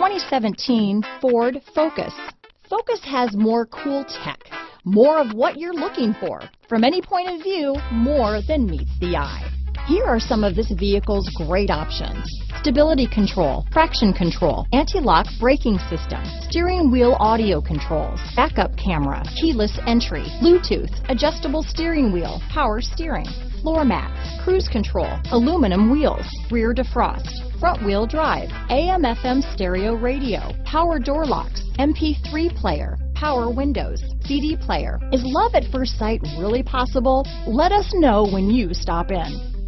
2017 Ford Focus. Focus has more cool tech, more of what you're looking for. From any point of view, more than meets the eye. Here are some of this vehicle's great options. Stability control, traction control, anti-lock braking system, steering wheel audio controls, backup camera, keyless entry, Bluetooth, adjustable steering wheel, power steering, floor mats, cruise control, aluminum wheels, rear defrost, front wheel drive, AM FM stereo radio, power door locks, MP3 player, power windows, CD player. Is love at first sight really possible? Let us know when you stop in.